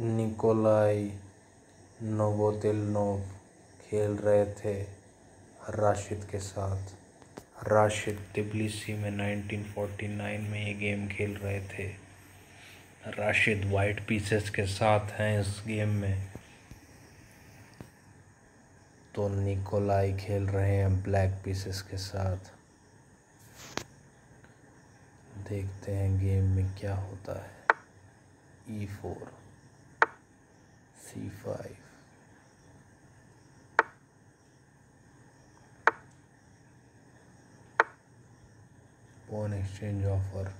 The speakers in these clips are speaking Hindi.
निकोलाई नोवोतिलनोव खेल रहे थे राशिद के साथ। राशिद तिबलिसी में 1949 में ये गेम खेल रहे थे। राशिद वाइट पीसेस के साथ हैं इस गेम में। तो निकोलाई खेल रहे हैं ब्लैक पीसेस के साथ। देखते हैं गेम में क्या होता है। E four. Five pawn exchange offer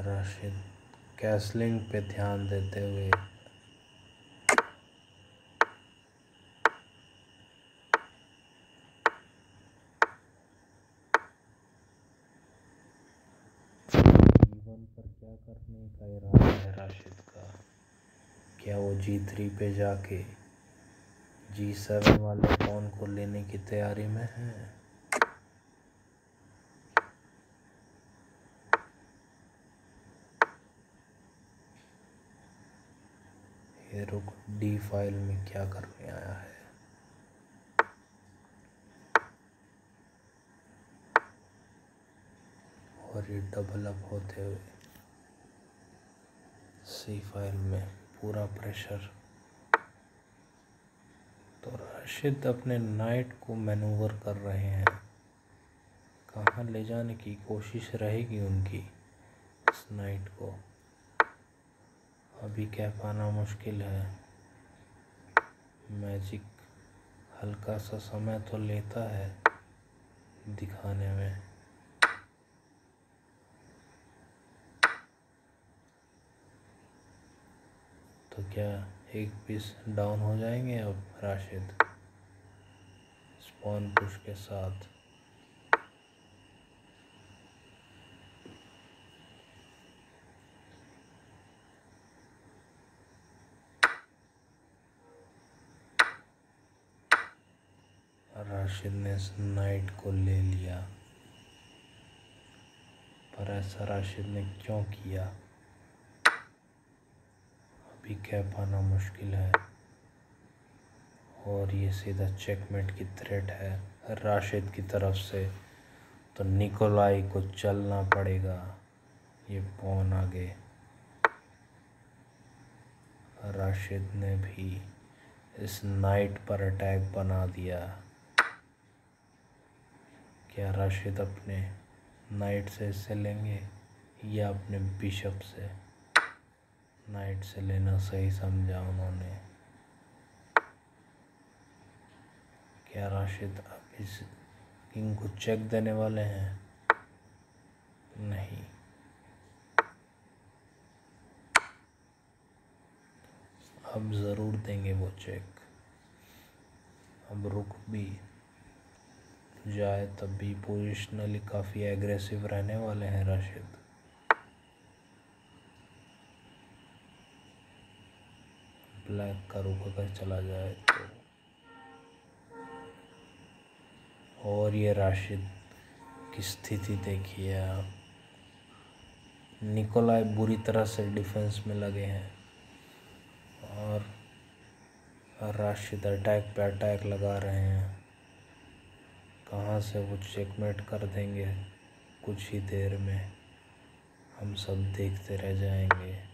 Rashid castling पे ध्यान देते हुए जीवन पर क्या करने का इरादा है राशिद का? क्या वो जी थ्री पे जाके जी सेवन वाले फ़ोन को लेने की तैयारी में है? ये रुक डी फ़ाइल में क्या करने आया है? और ये डबल अप होते हुए सी फ़ाइल में पूरा प्रेशर तो राशिद अपने नाइट को मैनूवर कर रहे हैं। कहाँ ले जाने की कोशिश रहेगी उनकी इस नाइट को? अभी कह पाना मुश्किल है? मैजिक हल्का सा समय तो लेता है दिखाने में। क्या एक पीस डाउन हो जाएँगे अब राशिद स्पॉन पुश के साथ। राशिद ने नाइट को ले लिया। पर ऐसा राशिद ने क्यों किया? भी कह पाना मुश्किल है। और ये सीधा चेकमेट की थ्रेट है, राशिद की तरफ़ से। तो निकोलाई को चलना पड़ेगा। ये पौन आगे? राशिद ने भी इस नाइट पर अटैक बना दिया। क्या राशिद अपने नाइट से हिस्से लेंगे या अपने बिशप से? नाइट से लेना सही समझा उन्होंने। क्या राशिद अब इस किंग को चेक देने वाले हैं? नहीं। अब ज़रूर देंगे वो चेक अब रुक भी जाए तब भी पोजिशनली काफ़ी एग्रेसिव रहने वाले हैं राशिद। ब्लैक का रुक अगर चला जाए तो। और ये राशिद की स्थिति देखिए आप। निकोलाय बुरी तरह से डिफेंस में लगे हैं। और राशिद अटैक पे अटैक लगा रहे हैं। कहाँ से वो चेकमेट कर देंगे? कुछ ही देर में हम सब देखते रह जाएँगे।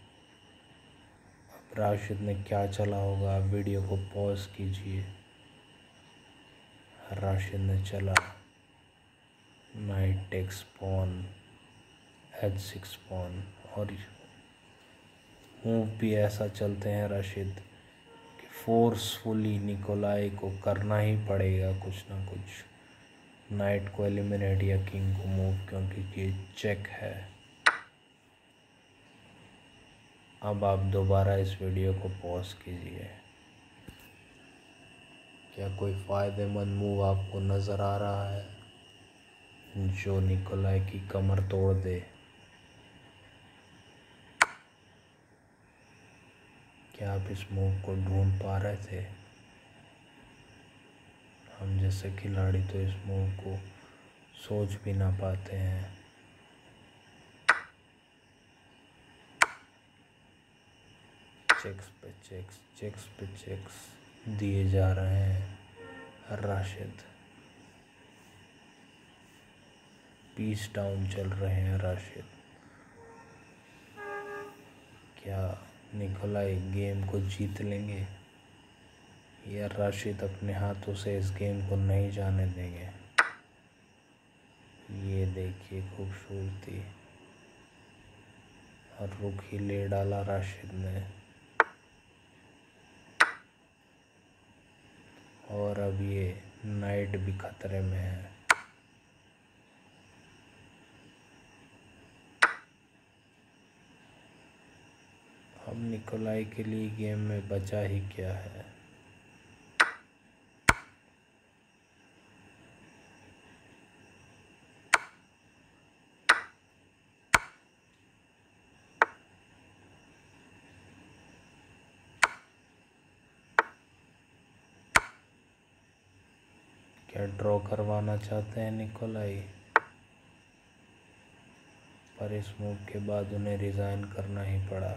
राशिद ने क्या चला होगा? वीडियो को पॉज कीजिए। राशिद ने चला knight takes pawn H six pawn और मूव भी ऐसा चलते हैं राशिद कि फोर्सफुली निकोलाई को करना ही पड़ेगा कुछ ना कुछ। नाइट को एलिमिनेट या किंग को मूव क्योंकि ये चेक है। अब आप दोबारा इस वीडियो को पॉज कीजिए। क्या कोई फ़ायदेमंद मूव आपको नज़र आ रहा है? जो निकोलाई की कमर तोड़ दे। क्या आप इस मूव को ढूंढ पा रहे थे? हम जैसे खिलाड़ी तो इस मूव को सोच भी ना पाते हैं। चेक्स पे चेक्स चेक्स पे चेक्स दिए जा रहे हैं, राशिद। पीस डाउन चल रहे हैं, राशिद। क्या निकोलाई गेम को जीत लेंगे? या राशिद अपने हाथों से इस गेम को नहीं जाने देंगे? ये देखिए खूबसूरती। और रुख ही ले डाला राशिद ने। और अब ये नाइट भी खतरे में है। अब निकोलाई के लिए गेम में बचा ही क्या है? क्या ड्रॉ करवाना चाहते हैं निकोलाई पर इस मूव के बाद उन्हें रिज़ाइन करना ही पड़ा